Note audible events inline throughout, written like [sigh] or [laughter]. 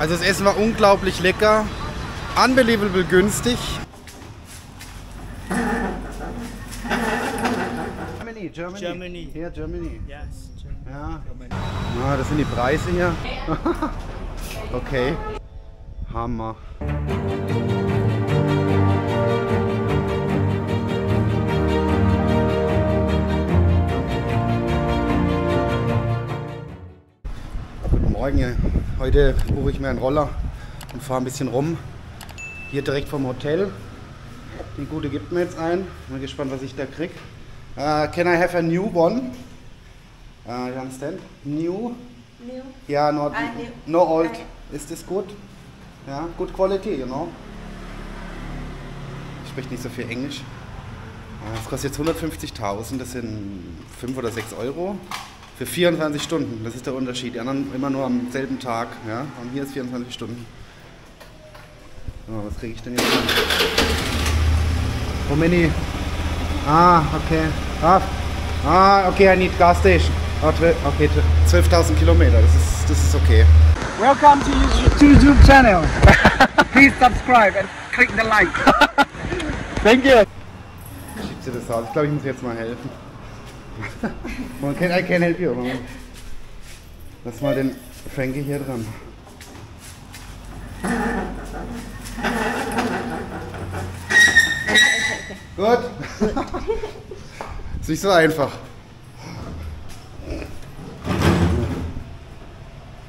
Also das Essen war unglaublich lecker, unbelievable günstig. Germany, Germany. Germany. Hier, Germany. Yes. Ja. ja, das sind die Preise hier. [laughs] okay. Hammer. Morgen. Heute buche ich mir einen Roller und fahre ein bisschen rum. Hier direkt vom Hotel. Die gute gibt mir jetzt ein. Bin gespannt, was ich da krieg. Uh, can I have a new one? Uh, you understand? New? New. Yeah, not Ah, new. no old. Okay. Is this good? Yeah, good quality, you know. Spricht nicht so viel Englisch. Äh, Das kostet jetzt 150.000, das sind 5 oder 6 Euro. Für 24 Stunden, das ist der Unterschied. Die anderen immer nur am selben Tag. Ja? Und hier ist 24 Stunden. So, was kriege ich denn jetzt? How many? Ah, okay. Ah, ah okay, I need gas station. Ah, okay, 12.000 Kilometer, das ist, das ist okay. Welcome to YouTube, YouTube channel. [laughs] Please subscribe and click the like. Thank you. Schiebt sie das aus. Ich glaube, ich muss jetzt mal helfen. [laughs] Man can, I can help you. Lass mal den Frankie hier dran. Gut. Ist nicht so einfach.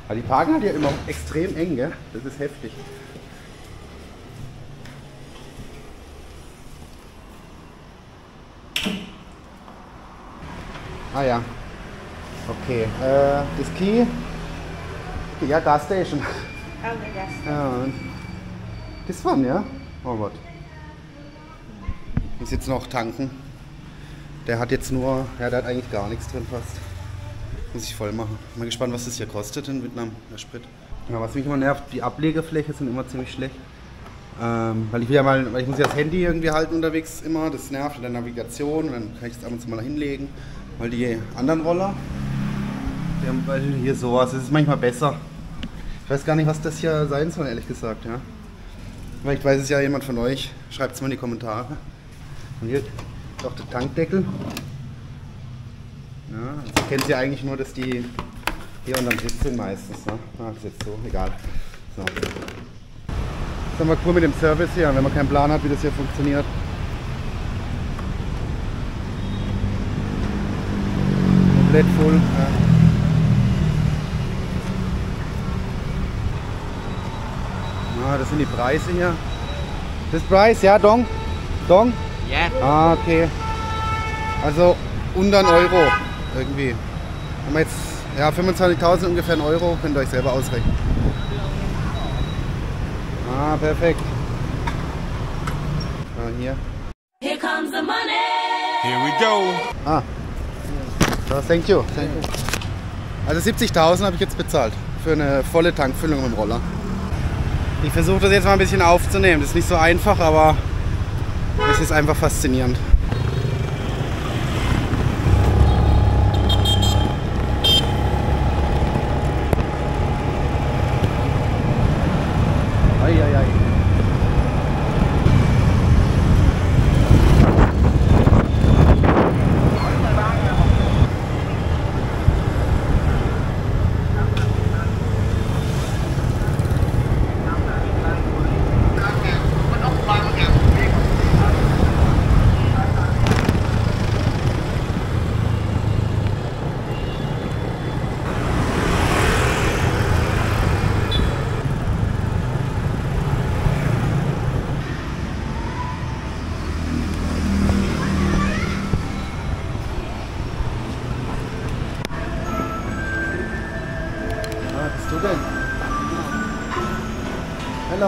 Aber die parken halt ja immer extrem eng, gell? Das ist heftig. Ah ja. Okay. Äh, das Key. Ja, Gas Station. Oh, und Das one, ja? Oh Gott. Muss jetzt noch tanken. Der hat jetzt nur, ja, der hat eigentlich gar nichts drin fast. Muss ich voll machen. Mal gespannt, was das hier kostet in Vietnam, der Sprit. Ja, was mich immer nervt, die Ablegefläche sind immer ziemlich schlecht. Ähm, weil ich will ja mal, weil ich muss ja das Handy irgendwie halten unterwegs immer, das nervt in der Navigation und dann kann ich es ab und zu mal hinlegen. Weil die anderen Roller, die haben weil hier sowas, das ist manchmal besser. Ich weiß gar nicht, was das hier sein soll, ehrlich gesagt, ja. Vielleicht weiß es ja jemand von euch, schreibt es mal in die Kommentare. Und hier ist auch der Tankdeckel. Ja, das kennt ihr eigentlich nur, dass die hier unterm Sitz sind meistens. Ne? Ah, das ist jetzt so, egal. So. Das ist aber cool mit dem Service hier, wenn man keinen Plan hat, wie das hier funktioniert. Voll. Ja. Ah, das sind die Preise hier. Das Preis, ja, Dong? Dong? Yeah. Ah, okay. Also unter einen Euro irgendwie. Haben wir jetzt ja, 25.000 ungefähr einen Euro, könnt ihr euch selber ausrechnen. Ah, perfekt. Ah, hier. Here comes the money. Here we go. Ah. Thank you. Also 70.000 habe ich jetzt bezahlt für eine volle Tankfüllung mit dem Roller. Ich versuche das jetzt mal ein bisschen aufzunehmen. Das ist nicht so einfach, aber es ist einfach faszinierend.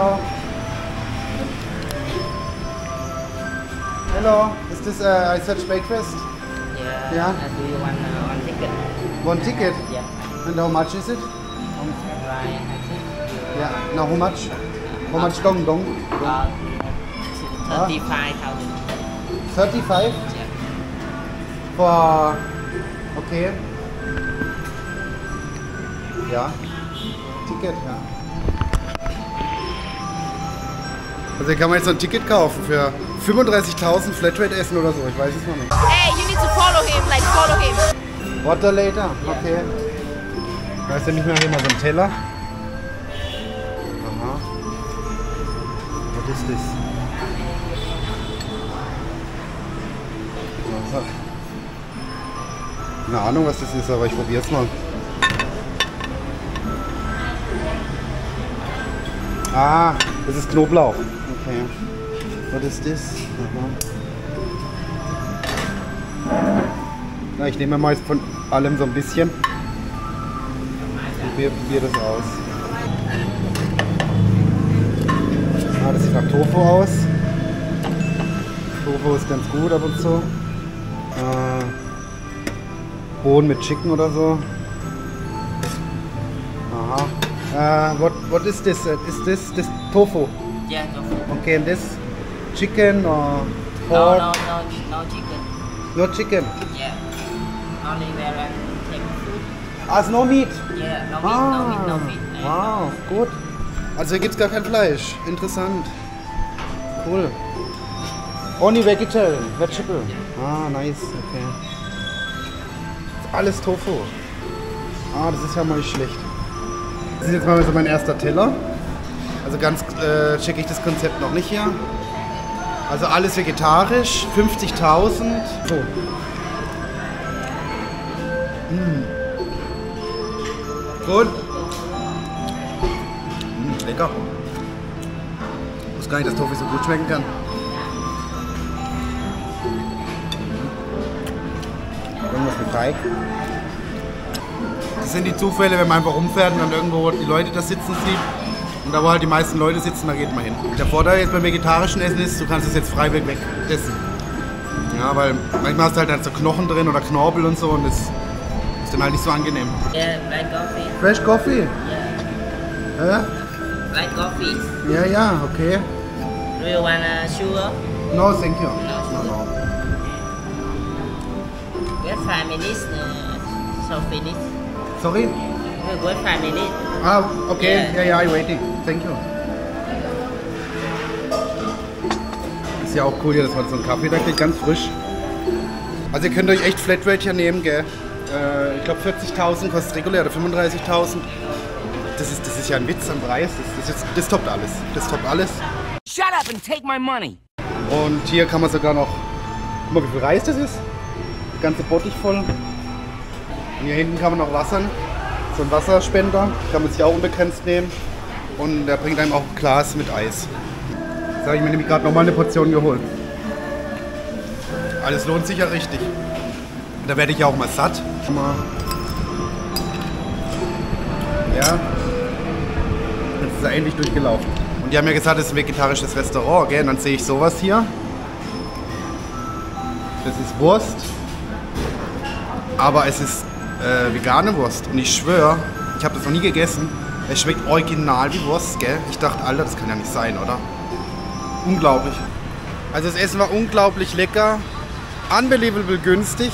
Hello. Hello. Is this uh, I search breakfast? Yeah. Yeah. Uh, do you want uh, one ticket? One ticket. Yeah. And how much is it? Right. I think Yeah. Now how much? How much dong dong? uh, thirty-five thousand. Thirty-five Yeah. for. Okay. Yeah. Ticket, ja. Also hier kann man jetzt so ein Ticket kaufen für 35.000 Flatrate essen oder so. Ich weiß es noch nicht. Hey, you need to follow him, like follow him. Water later? Okay. Da ist nämlich mal hier mal so ein Teller. Aha. Was ist das? Keine Ahnung, was das ist, aber ich probiere es mal. Ah, das ist Knoblauch. Okay. Ist das? Aha. Na, ich nehme mal von allem so ein bisschen. Probier, probier das aus. Ah, das sieht nach Tofu aus. Tofu ist ganz gut ab und zu. Äh, Bohnen mit Chicken oder so. Aha. Uh, what what is this? Is this this tofu? Yeah, tofu. Okay, and this chicken or No, pork? no, no, no chicken. No chicken. Yeah. Only where I take food. Ah, it's no meat. Yeah, no meat, no meat, no meat. And wow, gut. Also hier gibt es gar kein Fleisch. Interessant. Cool. Only vegetarian, vegetable. Ah, nice, okay. Alles Tofu. Ah, das ist ja mal nicht schlecht. Das ist jetzt mal so mein erster Teller. Also ganz äh, checke ich das Konzept noch nicht hier. Also alles vegetarisch, 50.000. So. Mm. Gut. Mm, lecker. Ich wusste gar nicht, dass Tofu so gut schmecken kann. Irgendwas mit Teig. Das sind die Zufälle, wenn man einfach rumfährt und dann irgendwo die Leute da sitzen sieht. Und da wo halt die meisten Leute sitzen, da geht man hin. Der Vorteil jetzt beim vegetarischen Essen ist, du kannst es jetzt freiwillig weg essen. Ja, weil manchmal hast du halt dann so Knochen drin oder Knorpel und so und das ist dann halt nicht so angenehm. Yeah, black coffee. Fresh Coffee? Yeah. Ja, Black coffee. ja, ja, okay. Do you want sugar? No, thank you. No, no. Wait five minutes. Uh, so finish. Sorry? Wait five minutes. Ah, okay. Yeah. Ja, ja, I'm waiting. Thank you. Ist ja auch cool hier, dass man so einen Kaffee da kriegt, ganz frisch. Also ihr könnt euch echt Flatrate hier nehmen, gell? Äh, ich glaube 40.000 kostet regulär oder 35.000. Das ist, das ist ja ein Witz am Preis. Das, das, ist, das toppt alles. Das toppt alles. Shut up and take my money. Und hier kann man sogar noch. Guck mal, wie viel Reis das ist. Der ganze Bottich voll. Und hier hinten kann man noch wassern. So ein Wasserspender. Kann man sich auch unbegrenzt nehmen. Und der bringt einem auch ein Glas mit Eis. Jetzt habe ich mir nämlich gerade nochmal eine Portion geholt. Alles lohnt sich ja richtig. Und da werde ich ja auch mal satt. Ja. Jetzt ist er endlich durchgelaufen. Und die haben ja gesagt, es ist ein vegetarisches Restaurant, gell? Und dann sehe ich sowas hier. Das ist Wurst. Aber es ist äh, vegane Wurst. Und ich schwöre, ich habe das noch nie gegessen. Es schmeckt original wie Wurst, gell? Ich dachte, Alter, das kann ja nicht sein, oder? Unglaublich. Also das Essen war unglaublich lecker. Unbelievable günstig.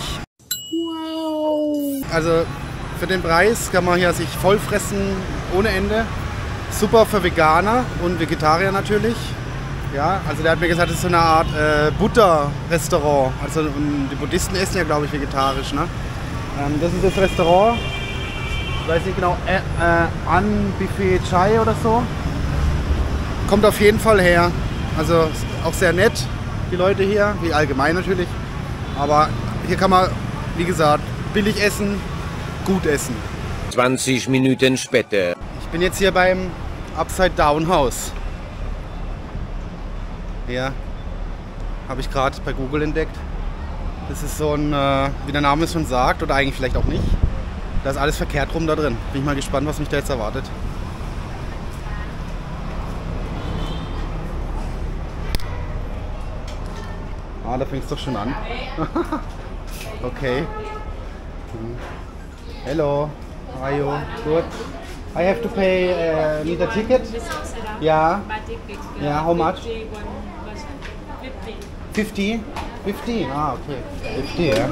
Wow. Also für den Preis kann man hier sich vollfressen ohne Ende. Super für Veganer und Vegetarier natürlich. Ja, also der hat mir gesagt, das ist so eine Art äh, Butter-Restaurant. Also die Buddhisten essen ja, glaube ich, vegetarisch. Ne? Ähm, das ist das Restaurant. Ich weiß nicht genau, äh, äh, An Buffet Chai oder so. Kommt auf jeden Fall her. Also ist auch sehr nett, die Leute hier, wie allgemein natürlich. Aber hier kann man, wie gesagt, billig essen, gut essen. 20 Minuten später. Ich bin jetzt hier beim Upside Down House. Ja, habe ich gerade bei Google entdeckt. Das ist so ein, äh, wie der Name es schon sagt, oder eigentlich vielleicht auch nicht. Da ist alles verkehrt rum da drin. Bin ich mal gespannt, was mich da jetzt erwartet. Ah, da fängt es doch schon an. [laughs] okay. Hm. Hello. How are you? Good. I have to pay uh, need a ticket. Yeah. Yeah, how much? 50? 50? Ah, okay. 50, ja.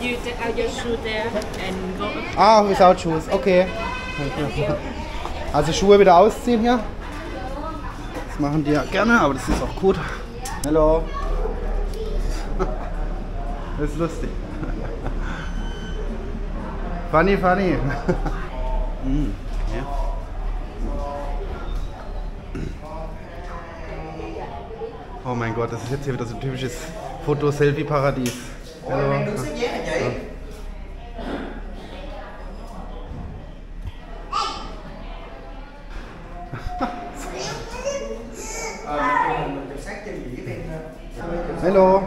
You take out your shoe there and go. Ah, without shoes. Okay. Also Schuhe wieder ausziehen hier. machen die ja gerne, aber das ist auch gut. Hallo. [laughs] Das ist lustig. [laughs] Funny, funny. [laughs] Mm, Oh mein Gott, das ist jetzt hier wieder so ein typisches Foto-Selfie-Paradies. Hallo. Ja. Hello.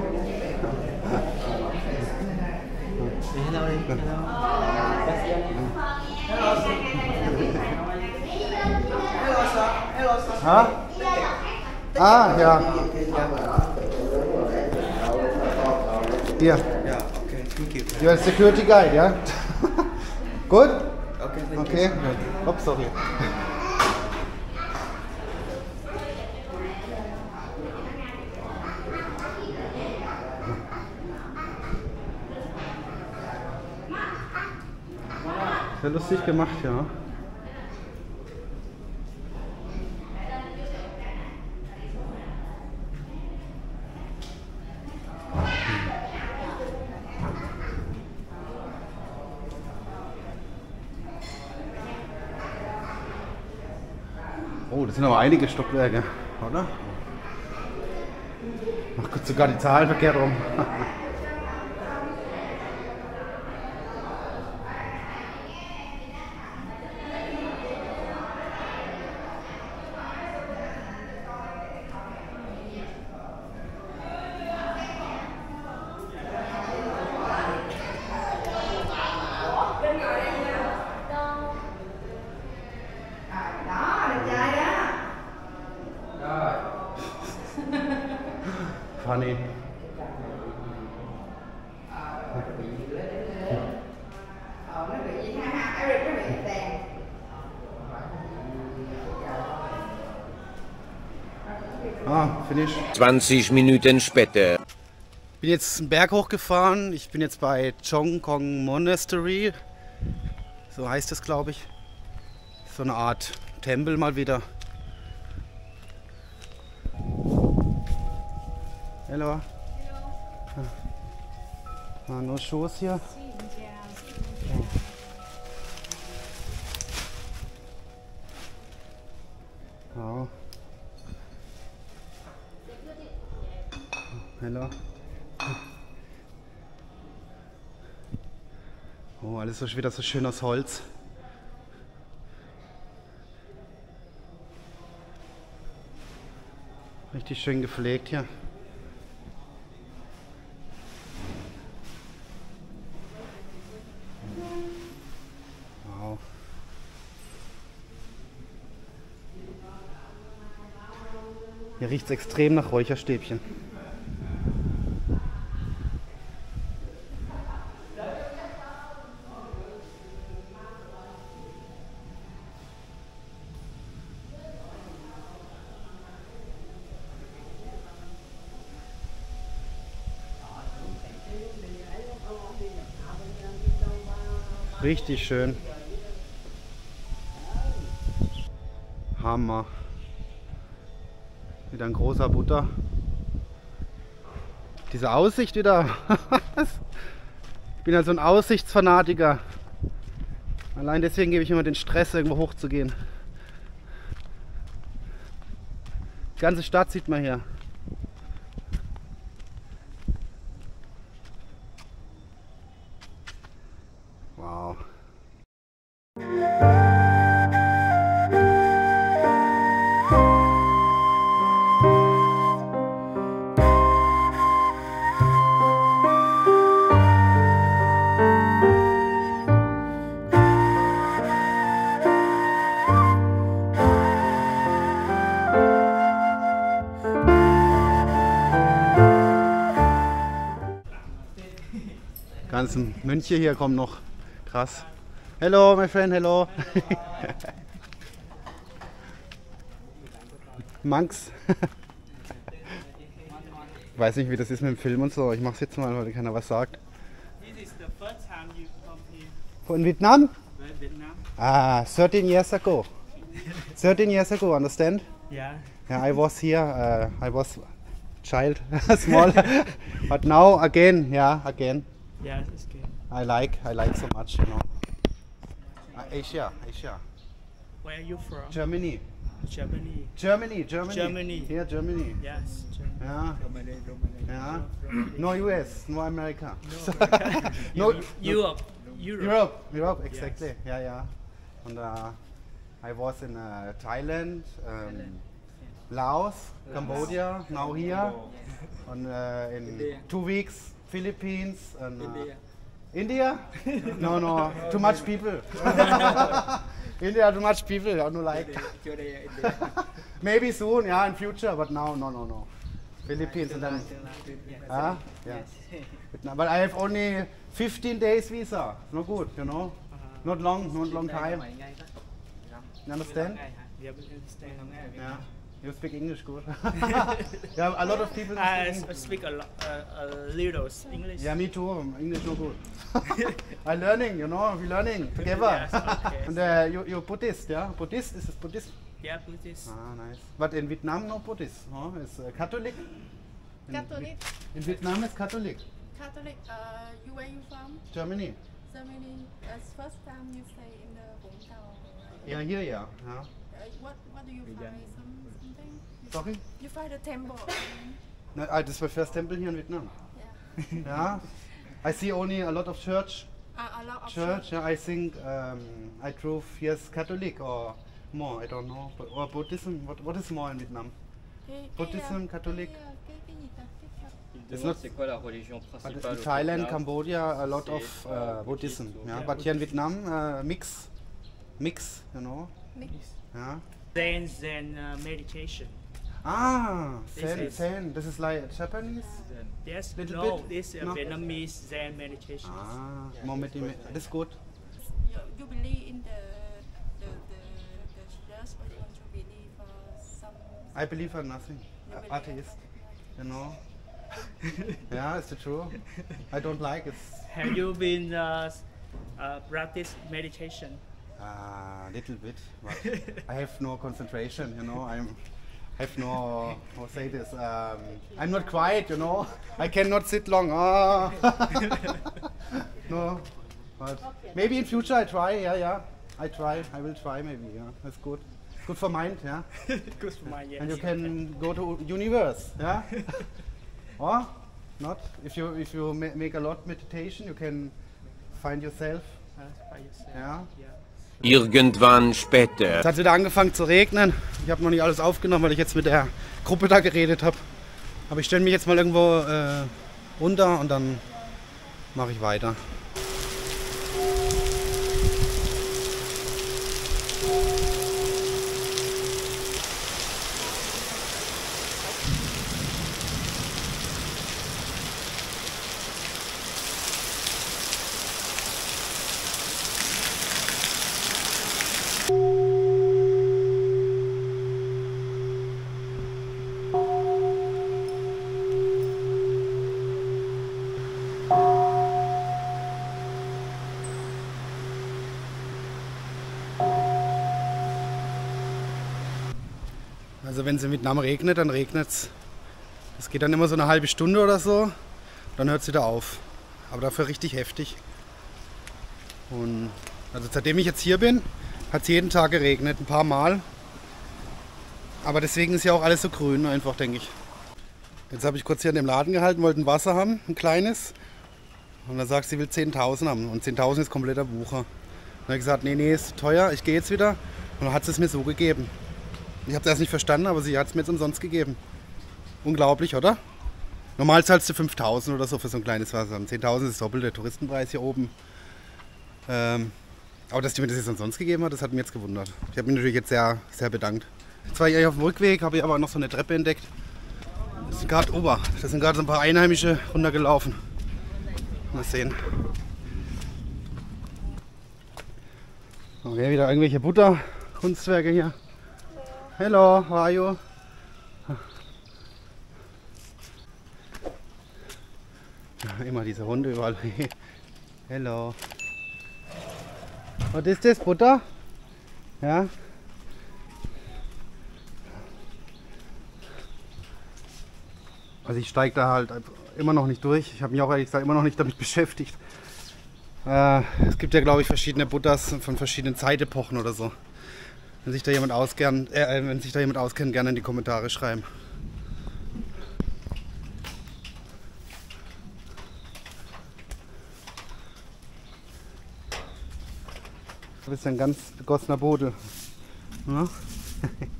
Huh? Ah, ja. Hier. Yeah, okay, You are security guide, yeah? [laughs] Good? Okay, thank okay. Oops, sorry. Sehr lustig gemacht, ja. Das sind aber einige Stockwerke, oder? Ach Gott, sogar die Zahlen verkehrt rum. [laughs] Funny. Ah, finish. 20 Minuten später. bin jetzt einen Berg hochgefahren. Ich bin jetzt bei Chongkong Monastery. So heißt es, glaube ich. So eine Art Tempel mal wieder. Hello. Ah, nur Schoß hier. Hello. Oh, alles so wieder so schön aus Holz. Richtig schön gepflegt hier. Wow. Hier riecht es extrem nach Räucherstäbchen. Richtig schön. Hammer. Wieder ein großer Butter. Diese Aussicht wieder. [laughs] ich bin ja so ein Aussichtsfanatiker. Allein deswegen gebe ich immer den Stress, irgendwo hochzugehen. Die ganze Stadt sieht man hier. Mönche hier kommen noch. Krass. Hello, my friend, hello. [laughs] Monks. Ich [laughs] weiß nicht, wie das ist mit dem Film und so. Ich mach's jetzt mal, weil keiner was sagt. This is the first time you come here, Von Vietnam? Ah, 13 years ago. [laughs] 13 years ago, understand? Yeah. Yeah, I was here. Uh, I was child, small, but now again, yeah, again. Yeah, it's good. I like, I like so much, you know. Uh, Asia, Asia, Where are you from? Germany, Germany. Germany, Germany. Germany. Yeah, Germany. Yes, Germany. Yeah. Yeah. No US, no America. No, [laughs] [laughs] no, Europe. Europe. Europe, Europe, exactly. Yeah, yeah. And uh, I was in uh, Thailand, um, Laos, Cambodia, now here. And uh, in two weeks, Philippines and uh, India. no, no, too much people. [laughs] India, too much people. I don't like. Maybe soon, yeah, in future, but now, no, no, no. Philippines and then. Ah, yeah. [laughs] But I have only 15 days visa. No good, you know. Not long, not long time. You understand? Yeah, we understand. Yeah. You speak English good. [laughs] yeah, a lot of people I speak s- English. speak a, lo- uh, a little English. Yeah, me too. English no good. [laughs] I learning, you know, We're learning together. Yes, okay. and uh, you you Buddhist, yeah? Buddhist is it Buddhist? Yeah, Buddhist. Ah, nice. But in Vietnam no Buddhist, huh? It's uh, Catholic. In, Catholic. In Vietnam it's Catholic. Catholic. Uh, you where you from? Germany. Germany. It's first time you stay in the Vũng Tàu. Right? Yeah, here, yeah. yeah. Uh, what What do you find? Some something? You, Sorry. you find a temple. No, ah, this is my first temple here in Vietnam. yeah. Yeah. I see only a lot of church. Uh, a lot of Church. Yeah, I think um, I drove yes Catholic or more. I don't know. But, or Buddhism. What what is more in Vietnam? Buddhism, uh, Catholic. Uh. It's not. C'est quoi la religion But principale in au Thailand, Cambodia, a lot of C'est, uh, euh, Buddhism. yeah. but here in Vietnam, uh, mix, mix. You know. Mix. Yeah. Zen, Zen uh, meditation. Ah, This Zen, is- Zen. This is like Japanese. Yes, Little no, bit? this uh, No. Vietnamese Zen meditation. Ah, more medita- This good. You, you believe in the the the, the church or you want to believe uh, some I believe in nothing. You believe- Atheist. You know. [laughs] yeah, it's the truth. I don't like it. Have you been uh, uh, practice meditation? Ah, little bit. But I have no concentration. You know, I'm. have no. How say this? Um, I'm not quiet. You know, I cannot sit long. Ah. [laughs] no. But maybe in future I try. Yeah, yeah. I try. I will try. Maybe. Yeah, that's good. Good for mind. Yeah. [laughs] Good for my yes. and you can go to universe yeah [laughs] or not if you if you ma make a lot meditation you can find yourself Uh, by yourself. ja Yeah. Irgendwann später. es hat wieder angefangen zu regnen. Ich habe noch nicht alles aufgenommen weil ich jetzt mit der Gruppe da geredet habe aber ich stelle mich jetzt mal irgendwo äh, runter und dann mache ich weiter Also wenn es in Vietnam regnet, dann regnet es. Es geht dann immer so eine halbe Stunde oder so, dann hört es wieder auf. Aber dafür richtig heftig. Und also seitdem ich jetzt hier bin, hat es jeden Tag geregnet, ein paar Mal. Aber deswegen ist ja auch alles so grün einfach, denke ich. Jetzt habe ich kurz hier in dem Laden gehalten, wollte ein Wasser haben, ein kleines. Und dann sagt sie, sie will 10.000 haben. Und 10.000 ist kompletter Bucher. Dann habe ich gesagt, nee, nee, ist teuer, ich gehe jetzt wieder. Und dann hat sie es mir so gegeben. Ich habe das nicht verstanden, aber sie hat es mir jetzt umsonst gegeben. Unglaublich, oder? Normal zahlst du 5000 oder so für so ein kleines Wasser. 10.000 ist doppelt der Touristenpreis hier oben. Ähm, aber dass die mir das jetzt umsonst gegeben hat, das hat mich jetzt gewundert. Ich habe mich natürlich jetzt sehr, sehr bedankt. Jetzt war ich eigentlich auf dem Rückweg, habe ich aber noch so eine Treppe entdeckt. Das sind gerade Ober. Das sind gerade so ein paar Einheimische runtergelaufen. Mal sehen. Okay, wieder irgendwelche Butterkunstwerke hier. Hello, how are you? Immer diese Hunde überall. [laughs] Hello. Was ist das? Butter? Ja. Also ich steige da halt immer noch nicht durch. Ich habe mich auch ehrlich gesagt immer noch nicht damit [laughs] beschäftigt. Äh, es gibt ja, glaube ich, verschiedene Buddhas von verschiedenen Zeitepochen oder so. Wenn sich da jemand ausgern, äh, wenn sich da jemand auskennt, gerne in die Kommentare schreiben. Das ist ein ganz begossener Boden. Ja? [laughs]